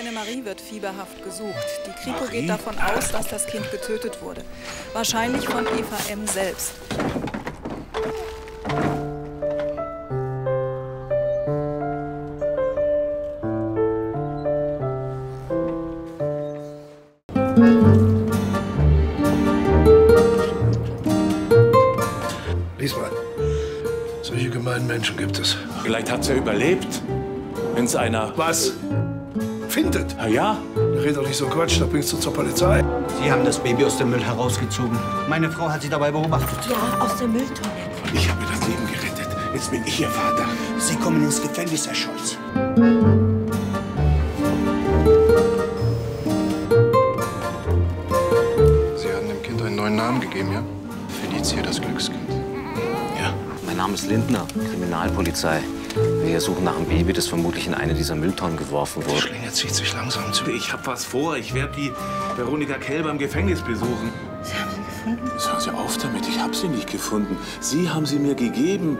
kleine Marie wird fieberhaft gesucht. Die Kripo geht davon aus, dass das Kind getötet wurde. Wahrscheinlich von Eva M. selbst. Lies mal. Solche gemeinen Menschen gibt es. Vielleicht hat sie überlebt. Wenn es einer. Was? Findet? Na ja? Red doch nicht so Quatsch, da bringst du zur Polizei. Sie haben das Baby aus dem Müll herausgezogen. Meine Frau hat Sie dabei beobachtet. Ja, aus der Mülltonne. Ich habe ihr das Leben gerettet. Jetzt bin ich ihr Vater. Sie kommen ins Gefängnis, Herr Scholz. Sie haben dem Kind einen neuen Namen gegeben, ja? Felicia, das Glückskind. Ja. Mein Name ist Lindner, Kriminalpolizei. Wir suchen nach einem Baby, das vermutlich in eine dieser Mülltonnen geworfen Die wurde. Schlinge zieht sich langsam zu. Ich habe was vor. Ich werde die Veronika Kelber im Gefängnis besuchen. Sie haben sie gefunden? Hören Sie auf damit. Ich habe sie nicht gefunden. Sie haben sie mir gegeben.